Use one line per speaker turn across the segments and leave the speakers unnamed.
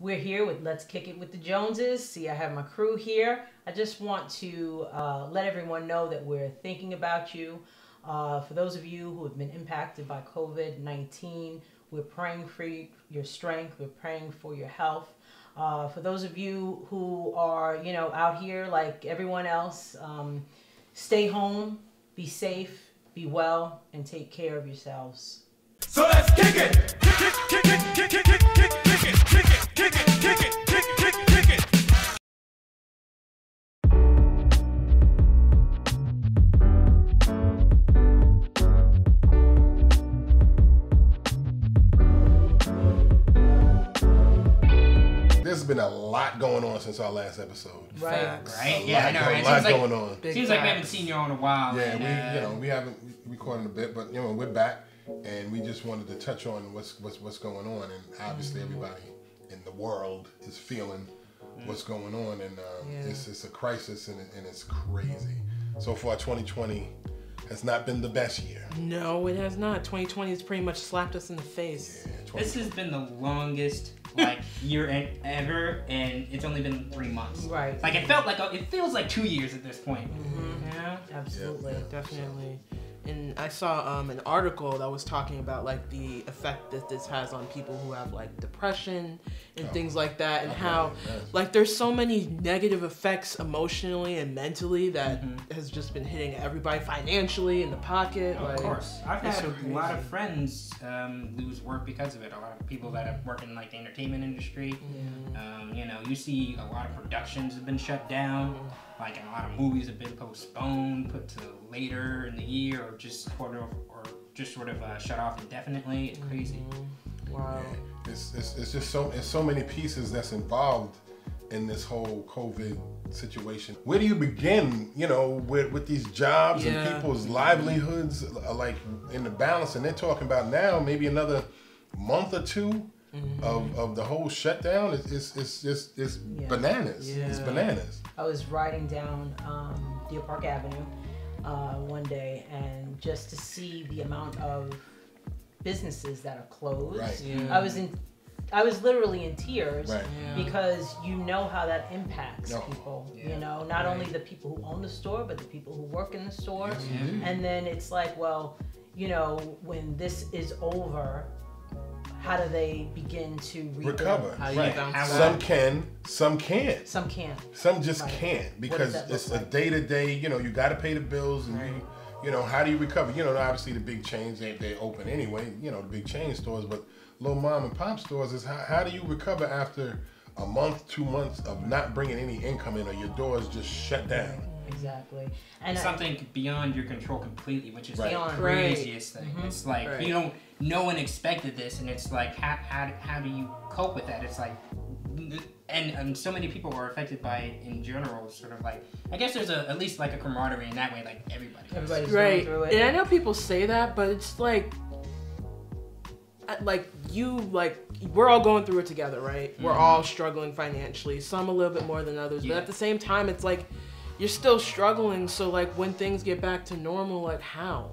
we're here with Let's Kick It with the Joneses. See, I have my crew here. I just want to uh, let everyone know that we're thinking about you. Uh, for those of you who have been impacted by COVID 19, we're praying for your strength, we're praying for your health. Uh, for those of you who are, you know, out here like everyone else, um, stay home, be safe, be well, and take care of yourselves.
So let's kick it! Kick kick kick kick kick kick
lot since our last episode.
Right.
Right?
A
Yeah, I
lot,
know.
a lot
Seems like,
going on.
Big
seems like we haven't seen you all in a while.
Yeah,
and,
we
uh,
you know we haven't recorded a bit, but you know we're back, and we just wanted to touch on what's what's what's going on, and obviously
Mm-hmm.
everybody in the world is feeling what's going on, and um,
Yeah.
it's it's a crisis, and, it, and it's crazy. So far, 2020 has not been the best year.
No, it has not. 2020 has pretty much slapped us in the face.
Yeah,
This has been the longest like year e- ever, and it's only been three months.
Right.
Like it felt like a, it feels like two years at this point.
Mm-hmm.
You know?
Absolutely.
Yeah.
Definitely. And I saw um, an article that was talking about like the effect that this has on people who have like depression and
Oh.
things like that, and how like there's so many negative effects emotionally and mentally that
Mhm.
has just been hitting everybody financially in the pocket.
Of
like,
course, I've had
so
a lot of friends um, lose work because of it. A lot of people that have worked in like the entertainment industry.
Mm-hmm.
Um, you know, you see a lot of productions have been shut down. Like, a lot of movies have been postponed, put to later in the year, or just sort of, or just sort of uh, shut off indefinitely. It's crazy.
Wow.
It's, it's, it's just so it's so many pieces that's involved in this whole COVID situation. Where do you begin? You know, with with these jobs
Yeah.
and people's livelihoods like in the balance, and they're talking about now maybe another month or 2
Mm-hmm.
of, of the whole shutdown. It's it's it's just it's
Yeah.
bananas. It's bananas.
I was riding down um, Deer Park Avenue uh, one day, and just to see the amount of businesses that are closed,
Right.
Yeah.
I was in, I was literally in tears
Right.
Yeah.
because you know how that impacts
No.
people.
Yeah.
You know, not only the people who own the store, but the people who work in the store.
Yes,
Yeah.
And then it's like, well, you know, when this is over, how do they begin to rebuild?
Recover.
How
Right.
bounce
How-
Some can, some can't.
Some can't.
Some just
Right.
can't because it's
like?
a day to day. You know, you got to pay the bills, and
Right.
you, you know, how do you recover? You know, obviously the big chains they they open anyway. You know, the big chain stores, but little mom and pop stores is how, how do you recover after a month, two months of not bringing any income in, or your doors just shut down?
Exactly. And I-
Something beyond your control completely, which is
Right.
the
Beyond.
craziest thing.
Mhm.
It's like
Right.
you don't. No one expected this, and it's like how how, how do you cope with that? It's like. And, and so many people were affected by it in general. Sort of like, I guess there's a at least like a camaraderie in that way. Like everybody.
Everybody's
right
going through it.
and i know people say that but it's like like you like we're all going through it together right we're
Mhm.
all struggling financially some a little bit more than others but at the same time it's like you're still struggling so like when things get back to normal like how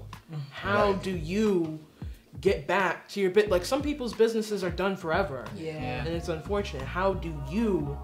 how
Right.
do you get back to your bit like some people's businesses are done forever
Yeah.
and it's unfortunate how do you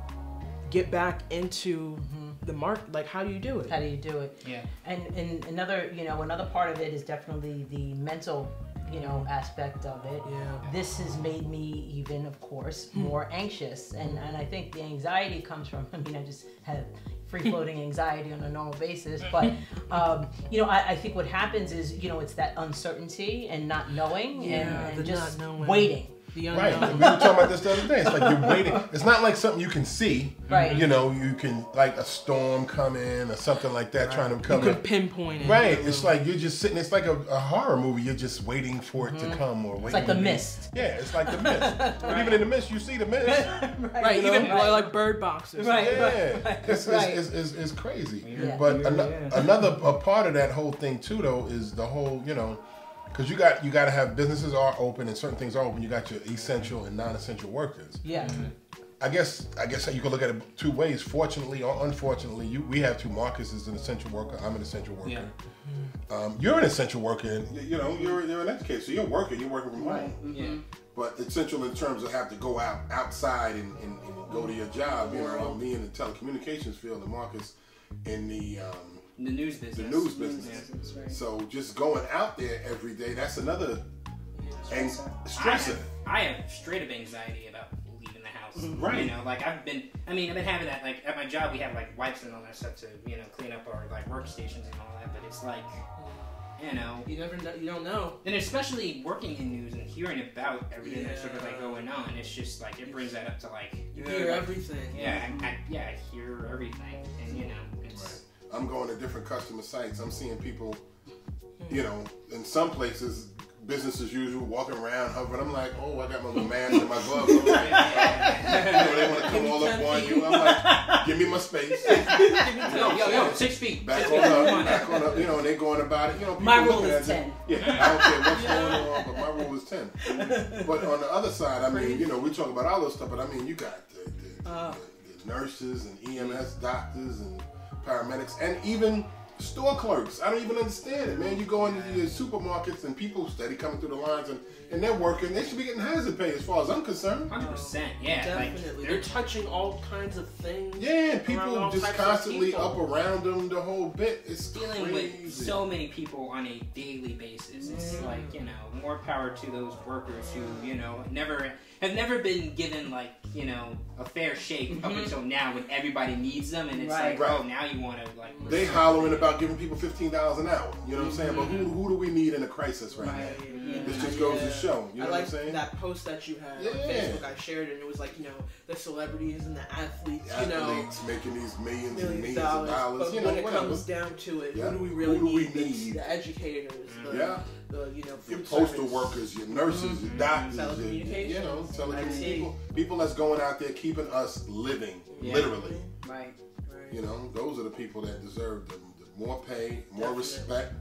get back into mm-hmm. the market like how do you do it
How do you do it?
Yeah.
And and another, you know, another part of it is definitely the mental, you know, aspect of it.
yeah
This has made me even, of course, hmm. more anxious, and and I think the anxiety comes from. I mean, I just have free floating anxiety on a normal basis, but um, you know, I, I think what happens is, you know, it's that uncertainty and not knowing,
Yeah,
and, and just
knowing.
waiting.
The
Right. we were talking about this the other day. It's like you're waiting. It's not like something you can see.
Right.
You know, you can like a storm coming or something like that, trying to come.
you
cover.
can pinpoint it
Right. It's like you're just sitting. It's like a, a horror movie. You're just waiting for it to mm-hmm. come or waiting.
It's like the
to be-
mist.
Yeah, it's like the mist. And even in the mist, you see the mist.
Right,
You know?
even
Right.
like bird boxes.
Right.
Yeah, it's,
right.
it's, it's, it's, it's crazy.
Yeah.
But
Yeah.
ano-
Yeah.
another a part of that whole thing too, though, is the whole you know, because you got you got to have businesses are open and certain things are open. You got your essential and non-essential workers.
Yeah.
I guess I guess you could look at it two ways. Fortunately or unfortunately, you we have two. Marcus is an essential worker. I'm an essential worker.
Yeah.
Um, you're an essential worker. And, you know, you're you're an educator, so you're working. You're working from home.
Yeah.
But essential in terms of have to go out outside and, and, and go to your job. You know, me in the telecommunications field, and Marcus in the um,
The news business.
the
business.
news business. So just going out there every day, that's another and
I
stressor.
have, I have straight up anxiety about leaving the house. Mm-hmm.
Right.
You know, like I've been. I mean, I've been having that. Like at my job, we have like wipes and all that stuff to you know clean up our like workstations and all that. But it's like, you know,
You never know. You don't know.
and especially working in news and hearing about everything that's sort of like going on, it's just like it brings that up to like
You hear
like,
everything.
Yeah, I, mm-hmm. I, yeah, I hear everything, and you know, it's
Right. I'm going to different customer sites. I'm seeing people, you know, in some places, business as usual, walking around, hovering. I'm like, oh, I got my little mask and my gloves. on. you know, they want to come all up on you. I'm like, give me my space.
yo, yo, yo, six feet.
Back on up, back on up. You know, and they going about it. You know, people
My rule is. 10.
Yeah, I don't care what's going on, but my rule is ten. But on the other side, I mean, you know, we talk about all this stuff, but I mean, you got the, the,
Uh.
the, the nurses and EMS doctors and paramedics, and even store clerks. I don't even understand it, man. You go into the supermarkets and people steady coming through the lines, and, and they're working. They should be getting hazard pay, as far as I'm concerned.
Hundred percent, yeah.
Definitely.
they're
They're touching all kinds of things.
Yeah, people just constantly
people.
up around them the whole bit. It's
dealing
crazy.
with so many people on a daily basis. It's mm. like you know, more power to those workers who you know never have never been given like you know a fair shake up mm-hmm. until now when everybody needs them, and it's
Right.
like oh now you want to like
They hollering about giving people fifteen dollars an hour. You know what I'm saying? But mm-hmm. who, who do we need in a crisis right,
Right.
now?
Yeah.
This just goes to show. You know
I
what I'm
like
saying?
that post that you had on Facebook. I shared and it was like, you know, the celebrities and the athletes, you know,
Athletes making these millions and
millions
millions
of dollars.
of dollars.
But
You know,
when it
whatever.
comes down to it,
Yeah.
who do we really
Who do we
need? The-
need?
The, educators, the,
Yeah.
the you know,
your postal
service.
workers, your nurses, your mm-hmm. doctors, your,
Telecommunications.
you know, telecommunications people, people that's going out there keeping us living,
Yeah.
literally.
Right.
Right.
You know, those are the people that deserve the, the more pay, more
Definitely.
respect.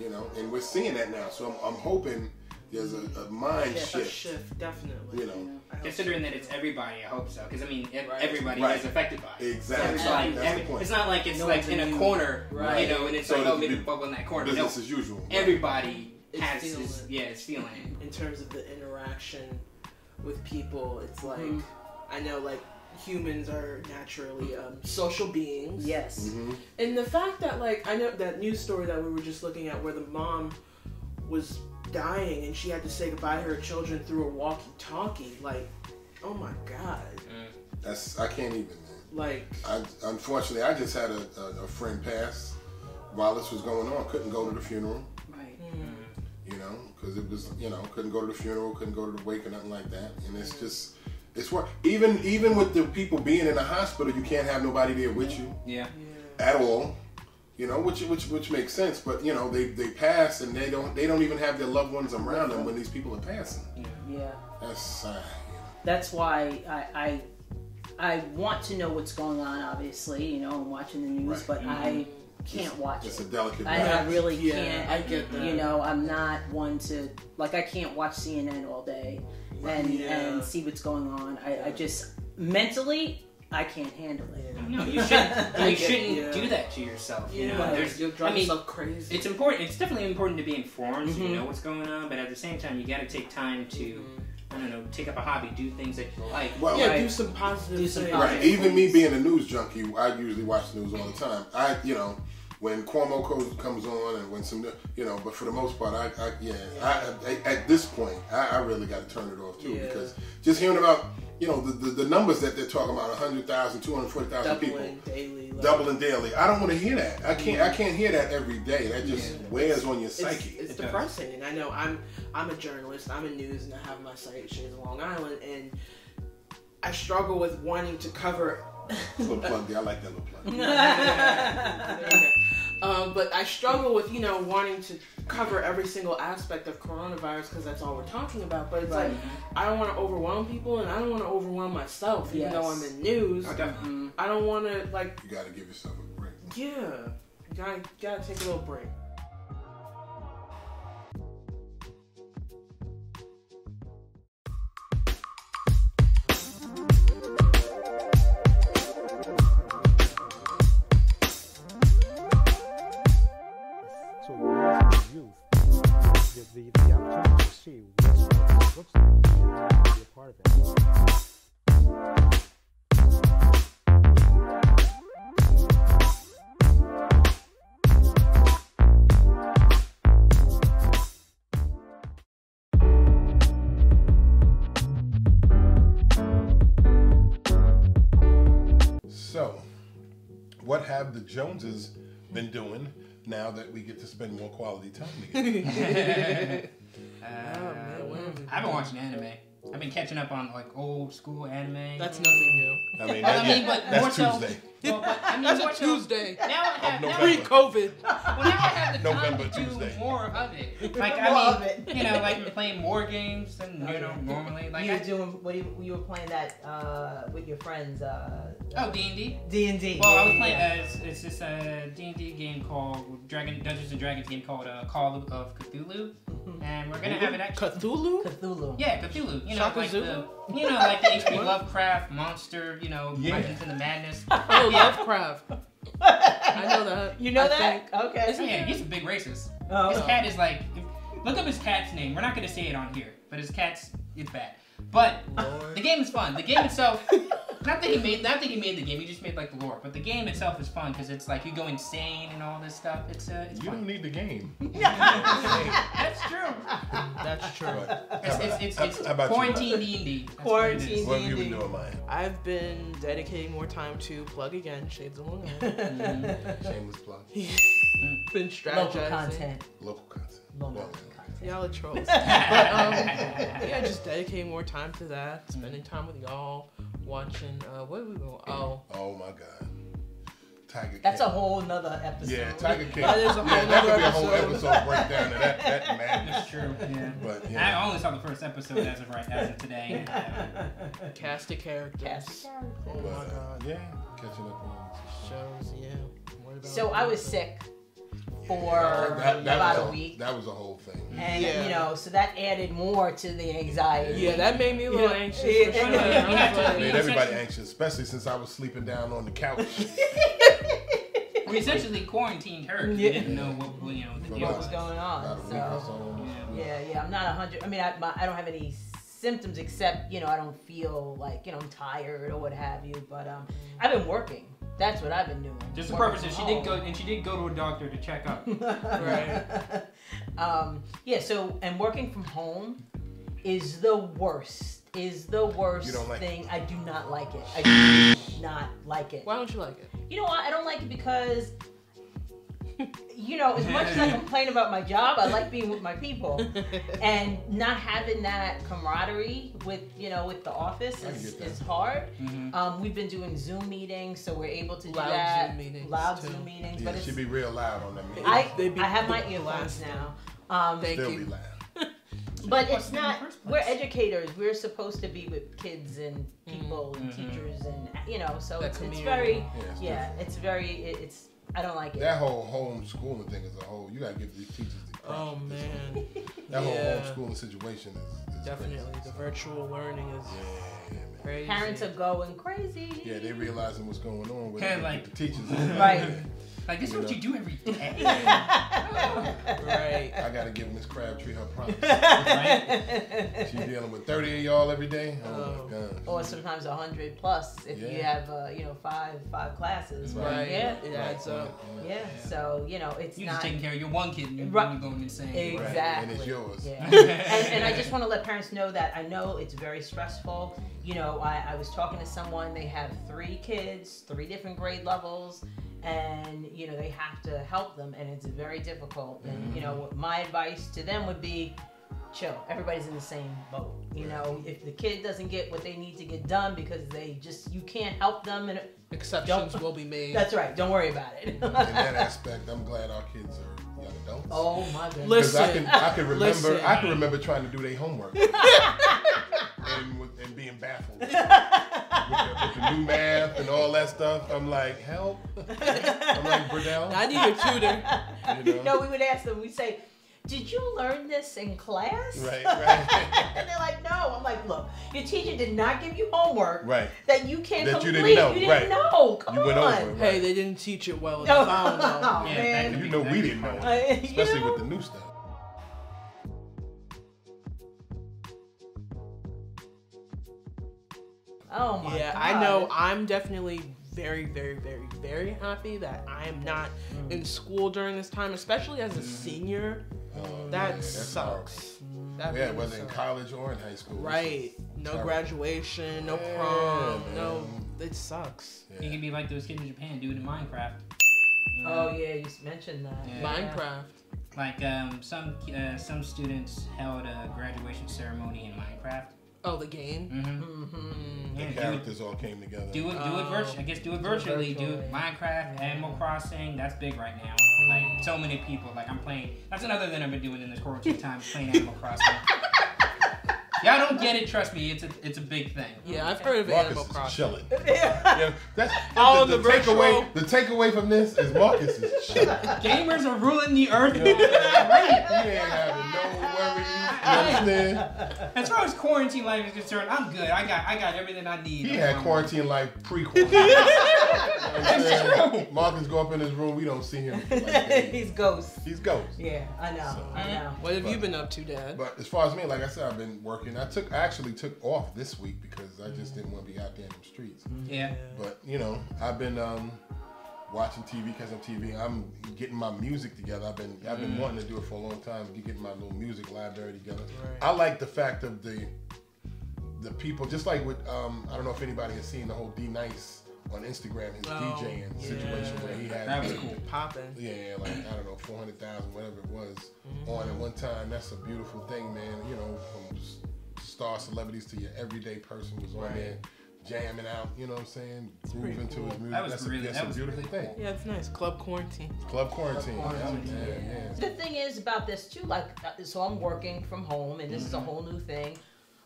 You know, and we're seeing that now. So I'm, I'm hoping there's a, a mind
Yeah, a
shift.
shift, definitely.
You know,
I hope
Considering that it's everybody, I hope so. Because I mean, ev-
Right.
everybody
Right.
is affected by it.
Exactly.
So it's like
That's
every-
the point.
it's not like it's
No
like in a corner,
Right.
you know, and it's
So
like
the-
oh maybe
the
bubble in that corner. No,
business as usual. Right.
everybody
Is
has
feeling
is,
it.
yeah, it's feeling it.
in terms of the interaction with people, it's like
Mhm.
I know like humans are naturally um, social beings.
Yes.
Mhm.
And the fact that like I know that news story that we were just looking at where the mom was dying and she had to say goodbye to her children through a walkie-talkie, like, oh my god,
That's I can't even.
Like
I, unfortunately, I just had a, a, a friend pass while this was going on. Couldn't go to the funeral.
Right.
you know, because it was, you know, couldn't go to the funeral, couldn't go to the wake or nothing like that, and it's just, it's what even even with the people being in the hospital, you can't have nobody there with you
Yeah.
at all, you know, which which which makes sense, but you know, they they pass and they don't they don't even have their loved ones around them when these people are passing.
Yeah.
That's uh,
That's why I, I I want to know what's going on. Obviously, you know, I'm watching the news,
Right.
but I can't watch it.
it's a delicate.
I, I really
Yeah,
can't.
I get that.
You know, I'm not one to like. I can't watch CNN all day and
Yeah.
and see what's going on. I, I just mentally I can't handle it.
No, you shouldn't. You shouldn't
yeah.
do that to yourself. You know, there's.
you'll drive
I mean,
yourself crazy.
it's important. It's definitely important to be informed, so
Mhm.
you know what's going on. But at the same time, you got to take time to, I don't know, take up a hobby, do things that you like.
Well,
yeah,
Right.
do some positive
Do some
things.
positive
Right. Even me being a news junkie, I usually watch the news all the time. I, you know, when Cuomo co- comes on and when some, you know, but for the most part, I, I yeah, I, I, at this point, I, I really got to turn it off too
Yeah.
because just hearing about, you know, the, the, the numbers that they're talking about 100,000, 240,000 people
daily. Like,
doubling daily. I don't want to hear that. I can't. I can't hear that every day. That just wears on your psyche.
it's
It
depressing, and I know I'm I'm a journalist. I'm in news, and I have my site Shades of Long Island, and I struggle with wanting to cover.
little plug there. I like that little plug.
um, but I struggle with you know wanting to cover every single aspect of coronavirus because that's all we're talking about. But it's
Right.
like I don't want to overwhelm people, and I don't want to overwhelm myself. Even though I'm in news,
definitely.
I don't want to like
You got to give yourself a break.
yeah. You gotta gotta take a little break.
the, the, the opportunity to see what
it looks like to be a part of it.
So, what have the Joneses been doing now that we get to spend more quality time together?
Uh,
man, what have you
I've been watching anime. I've been catching up on like old school anime.
That's nothing new.
I mean, that,
I mean, but more
that's
so-
Tuesday.
Well, but, I mean,
That's
more
a
so-
Tuesday.
Now I have, now,
Pre-COVID.
well, now I have the time
November,
to do
Tuesday.
more of it. Like I mean,
it.
you know, like playing more games than you know normally. Like
you were
I,
doing what you, you were playing that uh, with your friends. Uh,
oh D and D.
D and D.
Well, I was playing. Uh, it's, it's this uh, D&D game called Dragon Dungeons and Dragons game called uh, Call of, of Cthulhu, and we're gonna have it actually.
Cthulhu?
Cthulhu.
Yeah, Cthulhu. You know,
Shaka
like the you know like the H.P. Lovecraft monster. You know,
Yeah.
Legends in the Madness.
Oh, Lovecraft. I know that.
You know
I
that?
think-
Okay.
Oh, yeah, he's a big racist.
Oh.
His cat is like, look up his cat's name. We're not gonna say it on here, but his cat's it's bad. But
Lord.
the game is fun. The game itself, not that he made, not that he made the game. He just made like the lore. But the game itself is fun because it's like you go insane and all this stuff. It's uh, it's
You don't need the game.
That's true.
That's true.
But
It's
how
it's
about-
it's,
how-
it's
how about you?
quarantine D and D.
Quarantine.
What have you
D&D.
been doing, Maya?
I've been dedicating more time to plug again Shades of Long Island.
Shameless plug.
been strategizing.
Local content.
Local content.
Local
Well,
content.
Y'all are trolls. but um, yeah, just dedicating more time to that. Spending time with y'all. Watching. Uh, what are we going? Oh,
Oh my God. Tiger King.
That's a whole nother episode.
Yeah, Tiger King.
That is a whole
yeah, that could be a whole
episode.
episode breakdown of that, that madness.
That's true. Yeah.
But
I only saw the first episode as of right as of today.
cast of characters.
Cast of
Oh
But,
my
uh,
god.
yeah, catching up on.
Shows. Yeah. What about
So I was sick for
That, that
about
was
a week.
That was a whole thing.
And
Yeah.
you know, so that added more to the anxiety.
Yeah, that made me a little
Yeah.
anxious.
Yeah.
For sure.
Yeah.
I
Made everybody anxious, especially since I was sleeping down on the couch.
We essentially quarantined her. 'cause We
Yeah.
didn't know what what, you know the deal
was going on.
a week or
So
so.
Yeah.
yeah, yeah, I'm not a hundred. I mean, I, my, I don't have any symptoms except you know I don't feel like you know I'm tired or what have you. But um, I've been working. That's what I've been doing.
Just the
Working
purpose is she did go and she did go to a doctor to check up.
Right.
um, yeah. So and working from home is the worst. Is the worst
You don't it?
thing. I do not like it. I do not like it.
Why don't you like it?
You know what? I don't like it because, you know, as much as I complain about my job, I like being with my people, and not having that camaraderie with you know with the office
I can
is,
get that.
is hard.
Mhm.
Um, we've been doing Zoom meetings, so we're able to do
Loud
that.
Zoom meetings,
loud
too.
Zoom meetings,
Yeah,
but it's
she'd be real loud on that meeting.
I
They be
I have my earphones now. Um,
Thank
Still
you.
be loud.
but it's not. We're educators. We're supposed to be with kids and people and
Mhm.
teachers and you know. So
That
it's, it's very
Yeah, it's
yeah. It's very. It, it's. I don't like it.
That whole homeschooling thing as a whole, you gotta give these teachers the
Oh man,
That whole
Yeah.
homeschooling situation is, is
definitely
crazy.
the virtual learning is
Yeah,
crazy.
Parents are going crazy.
Yeah, they realizing what's going on with,
Kinda
with
like-
the teachers.
Right.
Like this is
You
what
know.
you do every day.
right.
I gotta give Miss Crabtree her props.
right?
She's dealing with 30 of y'all every day. Oh,
Oh.
god.
or sometimes a hundred plus if you have uh, you know five five classes.
Right.
Yeah.
It adds up.
Yeah. So you know it's
You
not
just taking care of your one kid and you're
Right.
going insane.
Right,
exactly.
and it's yours.
Yeah. and, and I just want to let parents know that I know it's very stressful. You know, I, I was talking to someone, they have three kids, three different grade levels, and, you know, they have to help them, and it's very difficult. And, you know, mm-hmm. my advice to them would be chill. Everybody's in the same boat. You know, if the kid doesn't get what they need to get done because they just, you can't help them, and
Exceptions will be made.
that's right, don't worry about it.
In that aspect, I'm glad our kids are young adults.
oh my goodness.
Because I
Listen,
can, I can remember,
listen.
I can remember trying to do their homework and, with- and being baffled with the, with the new math and all that stuff. I'm like, help! I'm like Verdel.
I need a tutor.
You know?
no, we would ask them, we'd say, Did you learn this in class?
Right, right.
and they're like, No. I'm like, Look, your teacher did not give you homework
Right.
that you can't
That you didn't know,
You didn't
right.
know. Come
You went
on.
over it.
Hey, they didn't teach it well
No.
enough. I don't know.
Oh,
Yeah,
man.
You know we didn't know,
be-
Uh, you
especially
know?
with the new stuff.
Oh my
yeah,
God.
I know. I'm definitely very, very, very, very happy that I am not
Mm.
in school during this time, especially as a senior.
Oh,
That
man, that's
sucks. That
Yeah,
really
whether in college or in high school.
Right. No
Terrible.
graduation, no
Yeah,
prom,
man.
no. It sucks.
Yeah.
You can be like those kids in Japan, doing in Minecraft. You know?
Oh yeah, you mentioned that.
Yeah.
Minecraft.
Like um, some uh, some students held a graduation ceremony in Minecraft.
Oh, the game.
Mm-hmm.
Mm-hmm.
The
Yeah, do
characters all came together.
do it, do it virtually. I guess do it virtually. Do it
virtually.
Minecraft,
Yeah.
Animal Crossing. That's big right now. Like so many people. Like I'm playing. That's another thing I've been doing in this quarantine time. Playing Animal Crossing. Y'all don't get it. Trust me. It's a it's a big thing.
Yeah, I've heard of
Marcus
Animal
is
Crossing.
chilling.
yeah.
Yeah, that's,
all
the,
the
the takeaway.
virtual-
The takeaway from this is Marcus is chilling.
Gamers are ruling the earth.
You know what I'm saying? He ain't having no worries. You understand?
As far as quarantine life is concerned, I'm good. I got I got everything I need.
He had quarantine life pre-quarantine. You know what Marcus go up in his room. We don't see him. Like.
He's ghost.
He's ghost.
Yeah, I know.
So-
I know.
What have you been up to, Dad?
But as far as me, like I said, I've been working. I took I actually took off this week because I just didn't want to be out there in the streets.
Yeah.
But you know, I've been um, watching TV, catching up TV. I'm getting my music together. I've been I've been wanting to do it for a long time. Getting my little music library together.
Right.
I like the fact of the the people, just like with um, I don't know if anybody has seen the whole D-Nice on Instagram, his
Oh,
DJing
yeah.
situation where he had
That was cool.
Popping.
yeah, like I don't know, four hundred thousand, whatever it was, on at one time. That's a beautiful thing, man. You know, from star celebrities to your everyday person was on
Right.
there jamming out. You know what I'm saying?
pretty
Grooving to his music.
That was
that's
really-
a, that's
that
a beautiful
really
thing.
cool.
Yeah, it's nice. Club quarantine.
Club quarantine.
Club quarantine,
yeah, yeah.
The thing is about this too, like, uh, so I'm working from home, and this is a whole new thing.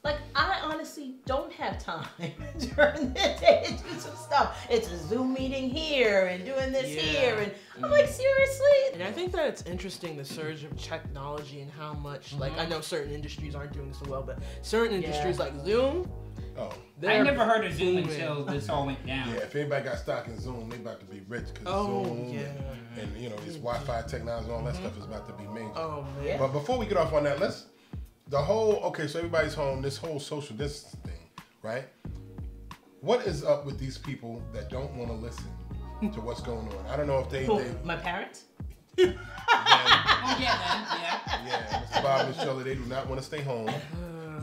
Like, I honestly don't have time during the day to do some stuff. It's a Zoom meeting here and doing this
Yeah.
here, and I'm like, seriously?
And I think that it's interesting the surge of technology and how much, like, I know certain industries aren't doing so well, but certain
Yeah.
industries like Zoom,
Oh,
I
they're
never heard of Zoom
booming.
until this all went down.
yeah. If anybody got stock in Zoom, they about to be rich because
Oh,
Zoom
yeah.
and, and you know this Wi-Fi technology, and all that stuff is about to be major.
Oh man.
Yeah.
But before we get off on that, let's the whole okay. So everybody's home. This whole social distance thing, right? What is up with these people that don't want to listen to what's going on? I don't know if they,
Who,
they
my parents?
yeah,
Oh yeah, then yeah.
yeah, Mr. Bob and Shirley, they do not want to stay home. Uh-huh.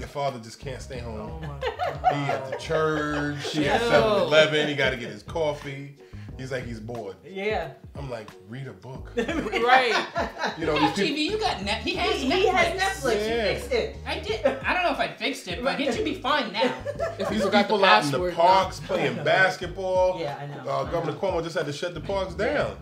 Your father just can't stay
Oh
home.
my
He at the church. He at
Chill.
7-Eleven. He got to get his coffee. He's like he's bored.
Yeah.
I'm like, read a book.
right.
You know
You got TV, you got net. He has
He,
Netflix.
he has Netflix.
Yeah.
He fixed it.
I did. I don't know if I fixed it, but it should be fine now.
If you
These
forgot the
out in the
password,
parks playing basketball.
Yeah, I know.
Uh,
I
Governor
know.
Cuomo just had to shut the parks down.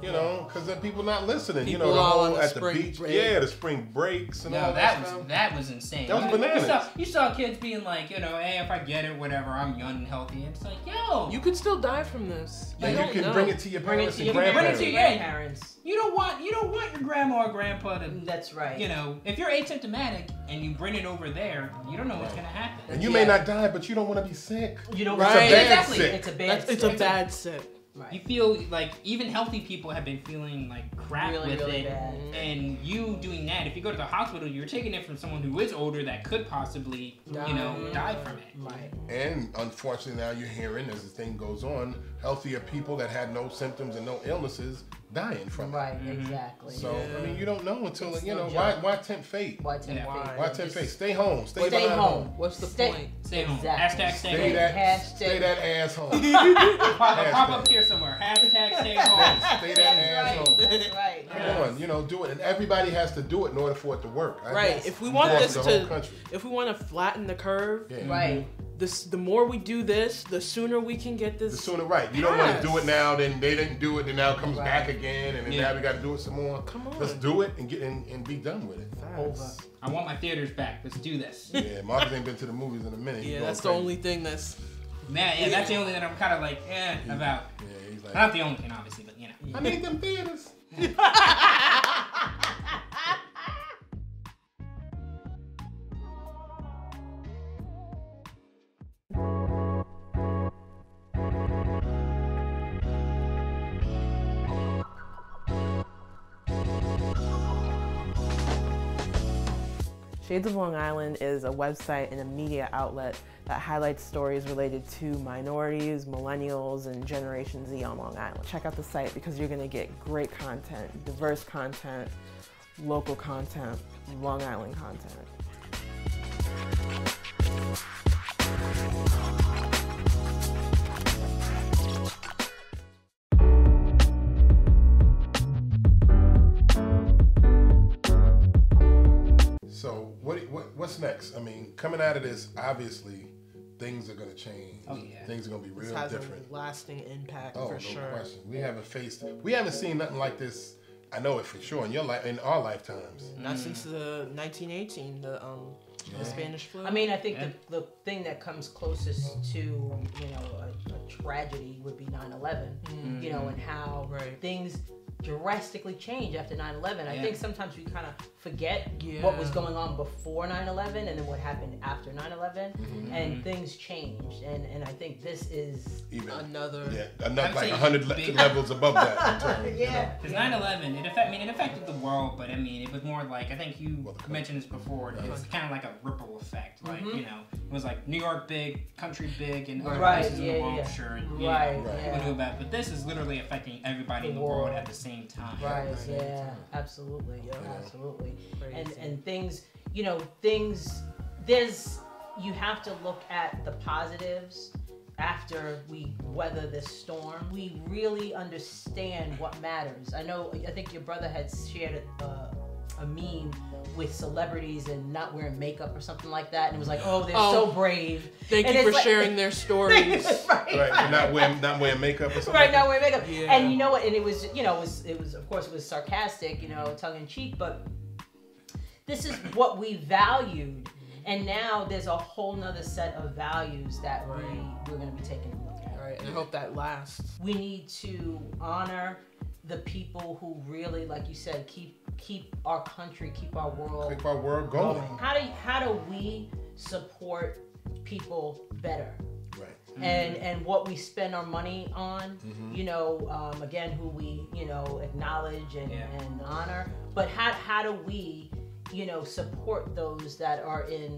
You know, because then people not listening. you know, the
all
whole
the
at the beach.
break.
Yeah, the spring breaks and all
No,
that,
that was
stuff.
that was insane.
That was
You-
bananas.
You saw, you saw kids being like, you know, hey, if I get it, whatever, I'm young and healthy. It's like, yo,
You could still die from this.
And
You
you can
know.
bring it to your
Bring it
parents
to
and
your
bring it to
your
your-
grandparents.
you don't want you don't want your grandma or grandpa to, mm,
That's right.
you know, if you're asymptomatic and you bring it over there, you don't know what's gonna happen.
And you may not die, but you don't want to be sick.
You know,
Right.
It's a bad
Exactly.
sick.
It's a bad.
That's, it's a bad sip.
Right.
You feel like even healthy people have been feeling like crap
Really,
with
really
it,
bad. Mm-hmm.
and you doing that. If you go to the hospital, you're taking it from someone who is older that could possibly, you know,
Die.
die from it.
Right.
And unfortunately, now you're hearing as the thing goes on, healthier people that had no symptoms and no illnesses dying from it.
Right. Mm-hmm. Exactly.
So I mean, you don't know until
It's
you
no
know why. Why tempt fate?
Why tempt
Yeah.
fate?
Why tempt fate? Stay home. Stay,
Stay
behind
home.
What's the
Stay-
point?
Stay home.
Exactly.
Hashtag stay
Stay
home.
that.
Hashtag-
Stay that ass home.
Pop, pop up here somewhere. Hashtag stay home.
Stay that
That's
ass
right.
home.
That's right.
Come on, you know, do it, and everybody has to do it in order for it to work. I
Right. If we want this to, if we want to flatten the curve,
Yeah.
Right. Mm-hmm.
This the more we do this, the sooner we can get this.
The sooner right. You don't want to do it now, then they didn't do it, and now it comes
Right.
back again, and then
Yeah.
now we got to do it some more.
Come on.
Let's do it and get and, and be done with it.
Facts.
I want my theaters back. Let's do this.
Yeah, Marcus ain't been to the movies in a minute.
Yeah,
going
that's the only thing that's.
Man, yeah, that's the only thing that I'm kind of like, eh, about.
Yeah, he's like,
Not the only thing, obviously, but you know.
I need them theaters.
Shades of Long Island is a website and a media outlet that highlights stories related to minorities, millennials, and Generation Z on Long Island. Check out the site because you're going to get great content, diverse content, local content, Long Island content.
I mean, coming out of this, obviously, things are gonna change.
Oh, yeah.
Things are gonna be
This
real
has
different.
a lasting impact
Oh,
for
no
sure.
question. We haven't faced, we haven't seen nothing like this. I know it for sure in your life, in our lifetimes.
Not since the 1918, the um, the Spanish flu.
I mean, I think
Yeah.
the, the thing that comes closest to, you know, a, a tragedy would be 9 11, you know, and how
Right.
things drastically change after 9 11. I think sometimes we kind of forget what was going on before 9 11 and then what happened after 9 11,
Mm-hmm.
and things changed. And, and I think this is.
Even
another.
yeah, enough
I'd
like hundred le- levels above that. in terms, you
Yeah.
know.
Because 9/11, it affect, I mean, it affected the world, but I mean, it was more like I think you
Well,
mentioned this before. It was kind of like a ripple effect. Like
Mm-hmm.
you know, it was like New York big, country big, and other
Right,
places in the world.
yeah.
Sure, you
Right,
know,
Right.
people
yeah.
knew about. But this is literally affecting everybody
The
in the world
world.
at the same time.
Right,
Right.
yeah, absolutely,
Yeah.
absolutely. And and things, you know, things there's you have to look at the positives after we weather this storm. We really understand what matters. I know I think your brother had shared a, uh, a meme with celebrities and not wearing makeup or something like that and it was like, "Oh, they're
Oh.
so brave."
Thank
And
you for
like-
sharing their stories.
right.
Right, and not wearing not wearing makeup or something.
right
like
now wearing makeup
Yeah.
and you know what and it was you know it was it was of course it was sarcastic you know tongue-in-cheek but this is what we valued and now there's a whole nother set of values that
Right.
we we're going to be taking a look at
Right, and I hope that lasts.
we need to honor the people who really like you said keep keep our country keep our world
Keep our world going.
how do how do we support people better
Right.
and and what we spend our money on
Mm-hmm.
you know um, again who we you know acknowledge and,
Yeah.
and honor but how, how do we you know support those that are in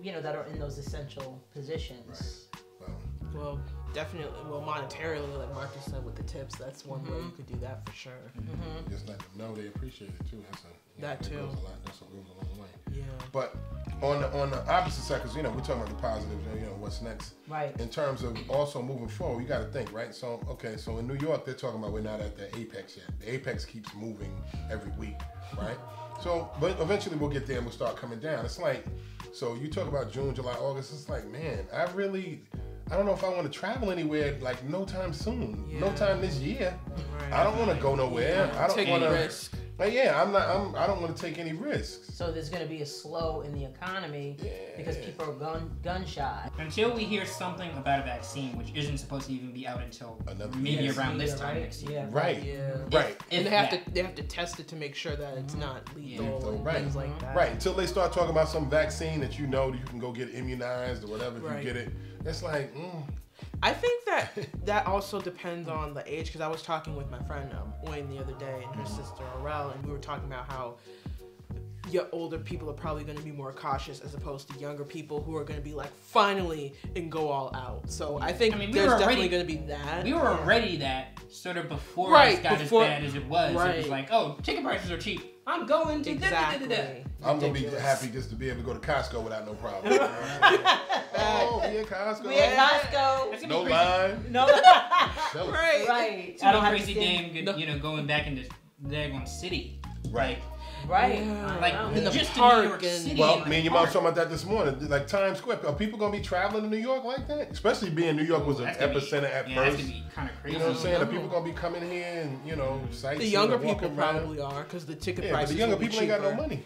you know that are in those essential positions
Well,
Well, definitely. Well, monetarily, like Marcus said with the tips, that's one way you mm-hmm. could do that for sure. Mm-hmm.
just let them know they appreciate it too. That's a you know,
That
Goes
too.
a lot. That's what goes a long way.
Yeah.
But on the on the opposite side, because you know we're talking about the positives, and you know what's next.
right
In terms of also moving forward, you got to think, right? So okay, so in New York, they're talking about we're not at the apex yet. The apex keeps moving every week, right? So, but eventually we'll get there and we'll start coming down. It's like, so you talk about June, July, August. It's like, man, I really, I don't know if I want to travel anywhere like no time soon, no time this year.
Right.
I don't want to go nowhere. I don't
Take
want
a
to.
risk.
Like, yeah, I'm not. I'm. I don't want to take any risks.
so there's going to be a slow in the economy because people are gun gun shy
Until we hear something about a vaccine, which isn't supposed to even be out until
Another-
maybe
Yes,
around this
yeah,
time
right?
next year.
yeah
Right.
Yeah.
Right.
If
and they have
that.
to they have to test it to make sure that it's not lethal
Lethal,
and
right.
things like that.
Right, until they start talking about some vaccine that you know that you can go get immunized or whatever if
Right.
you get it. It's like, mm,
I think that that also depends on the age because I was talking with my friend um, Wayne the other day and her sister Aurel, and we were talking about how your older people are probably going to be more cautious as opposed to younger people who are going to be like finally and go all out. So I think
I mean, we
there's definitely going to be that.
We were already that sort of before
Right,
it got
before-
as bad as it was. It was like, oh, ticket prices are cheap. I'm going to da- da- da- da- da.
exactly.
I'm gonna be happy just to be able to go to Costco without no problem. oh, we at Costco.
we at Costco
That's gonna
No
be crazy.
line.
no
Right.
right
It's
I don't
be
have
crazy
to stand-
game, good,
No.
you know, going back into daggone city.
Right.
Right
Yeah.
Like,
know.
In the
just
park
in New York
and-
City.
Well, me and your mom talking about that this morning. Like Times Square, are people gonna be traveling to New York like that? Especially being New York was an
That's gonna be-
epicenter at
yeah,
first.
That's gonna be kind of crazy.
You know what I'm saying? Are people gonna be coming here and you know sightseeing?
The younger people
around?
probably are because the ticket
Yeah,
prices
the younger
will be
people ain't got no
cheaper.
money.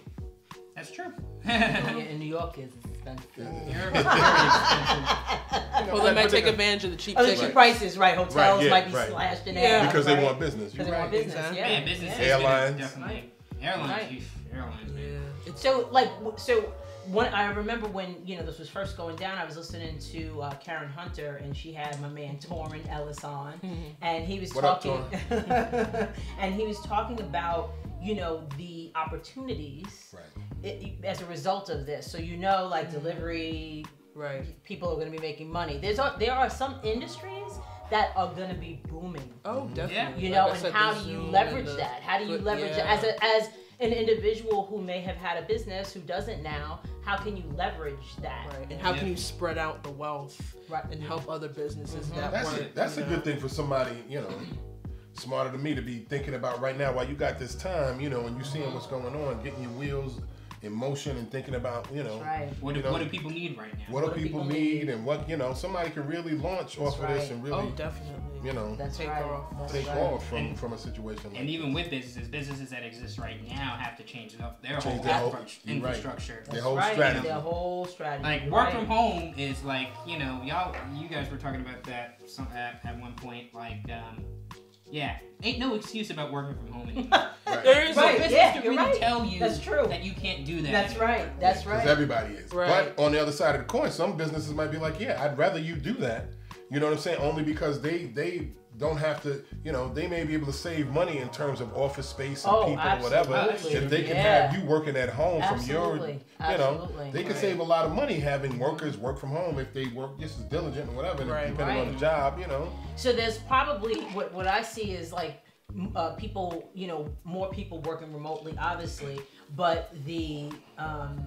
That's true.
In New York is expensive.
You're very expensive.
Well, they might take advantage of the cheap
Oh, the
tickets.
cheap prices, right? Hotels
Right, yeah,
might be
right.
slashed in
Yeah.
Because they want business.
Because
You're
they want business.
Exactly.
Yeah,
Yeah, business
yeah.
Airlines.
Definitely. Airlines.
Right.
geez, Airlines. man.
Yeah. It's
So, like, so when I remember when you know this was first going down, I was listening to uh, Karen Hunter, and she had my man Torin Ellis on, and he was
What up,
talking, and he was talking about you know the opportunities
Right.
i- as a result of this. So you know, like delivery
right.
people are going to be making money. There's a, there are some industries that are going to be booming.
Oh, mm-hmm. definitely.
You know,
I
and how do you leverage
the-
that? How do you leverage
yeah.
it as a as an individual who may have had a business who doesn't now? How can you leverage that?
Right. And how
Yeah.
can you spread out the wealth
Right.
and help other businesses mm-hmm. that
That's
weren't?
a, that's a
know,
good thing for somebody, you know, smarter than me to be thinking about right now while you got this time, you know, and you seeing what's going on, getting your wheels in motion and thinking about you know
right.
What do,
You know,
what do people need right now?
what do people need and what you know somebody can really launch off of this and really
Oh, definitely.
you know
That's
Take
right.
off.
That's
take
right.
off from
And-
from a situation like
And even with businesses, businesses that exist right now have to change up their
Change
whole
their whole-
infra-
right.
infrastructure.
Their whole
right.
strategy.
Their whole strategy.
Like work
right.
from home is like you know y'all you guys were talking about that some at, at one point like um yeah ain't no excuse about working from home anymore.
Right.
There is
So
Right,
business
yeah,
can
you're
really
right.
tell you
That's true.
that you can't do that.
That's
anymore.
right. That's
Because
right.
everybody is.
Right.
But on the other side of the coin, some businesses might be like, yeah, I'd rather you do that. You know what I'm saying? Only because they they don't have to, you know, they may be able to save money in terms of office space and
Oh,
people or whatever. If they can
Yeah.
have you working at home from your,
Absolutely.
you know, they can
Right.
save a lot of money having workers work from home if they work just as diligent and whatever, and
Right.
depending on
Right.
the job, you know.
So there's probably what what I see is like uh, people, you know, more people working remotely, obviously, but the um,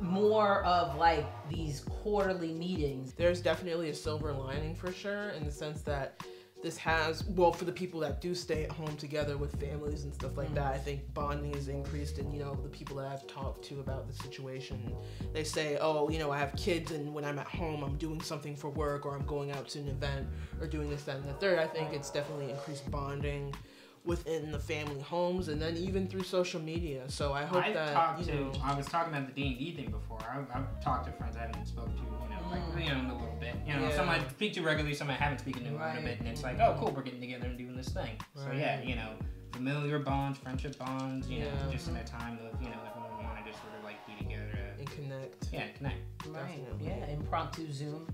more of like these quarterly meetings.
there's definitely a silver lining for sure in the sense that this has well for the people that do stay at home together with families and stuff like that i mm. think bonding is increased and you know the people that i've talked to about the situation they say oh you know i have kids and when i'm at home i'm doing something for work or i'm going out to an event or doing this that and the third i think it's definitely increased bonding within the family homes and then even through social media so i hope
I've
that
talked
you
to.
know
I was talking about the D and D thing before. I've, I've talked to friends I haven't spoken to, you know, like mm. you know, in a little bit. You know,
Yeah.
some I speak to regularly, some I haven't spoken to in a
Right.
bit, and it's like, oh, cool, we're getting together and doing this thing. So yeah, you know, familiar bonds, friendship bonds. You know,
Yeah.
just in a time of you know everyone want to just sort of like be together. To,
and connect
yeah, connect.
Right.
Definitely.
Yeah. Impromptu Zoom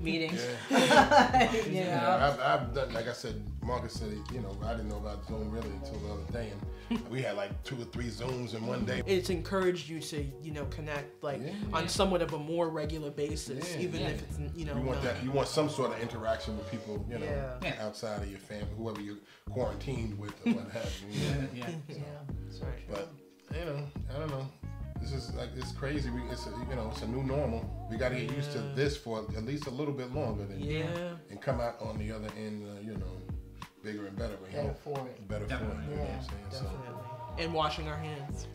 meetings.
Yeah.
you know.
Yeah, I've, I've done, like I said, Marcus said, you know, I didn't know about Zoom really until the other day, and we had like two or three Zooms in one day.
it's encouraged you to you know connect like
Yeah.
on somewhat of a more regular basis
Yeah.
even
Yeah.
if it's you know
You want
not-
that? You want some sort of interaction with people, you know,
Yeah.
Yeah.
outside of your family, whoever you're quarantined with or what have you. you know.
Yeah.
Yeah.
That's right.
But you know, I don't know. This is like it's crazy. We, it's a, you know, it's a new normal. We got to get used to this for at least a little bit longer, than,
yeah
and come out on the other end, uh, you know, bigger and better.
Better
hope.
for it.
Better for it.
Definitely.
You know what I'm
Yeah,
saying? So
and washing our hands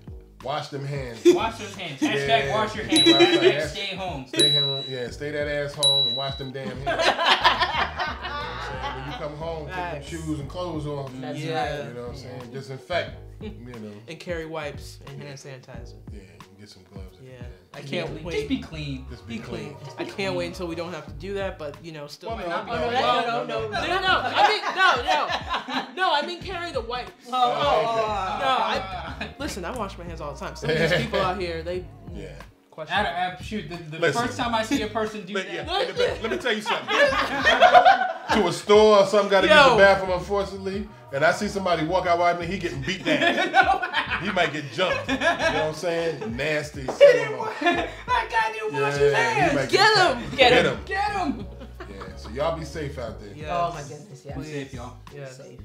wash them hands.
Wash those hands. Hashtag
Yeah.
wash your hands.
Right, right.
Stay home.
Stay home, yeah. Stay that ass home and wash them damn hands. you know what I'm saying? When you come home, take them shoes and clothes off.
That's
Yeah.
right.
You know what I'm saying? Disinfect. You know.
and carry wipes and hand sanitizer
Yeah. Get some gloves. if you
yeah
can.
i can't
Just
wait
be clean.
Just be,
be clean.
clean.
I can't wait until we don't have to do that, but you know, still.
Well, no,
not be
no,
able-
no,
Well,
no, no,
no, no, no. I mean, no, no, no. I mean, carry the wipes.
Oh, oh, oh,
No, I listen. I wash my hands all the time. Some of these people out here, they
Yeah.
Question.
Adam, Adam, shoot, the, the
Listen.
first time I see a person do
But
that,
yeah, hey, let me tell you something. to a store or something, got to use
Yo.
the bathroom, unfortunately, and I see somebody walk out right me, he getting beat down. he might get jumped. You know what I'm saying? Nasty. cinema.
that guy didn't wash his
Yeah, he
hands.
might
Get
get
him!
Get
Get
him.
him.
Get him.
Yeah, so y'all be safe out there.
Yes.
Oh my goodness, yeah.
Be safe, y'all.
Yes.
Safe.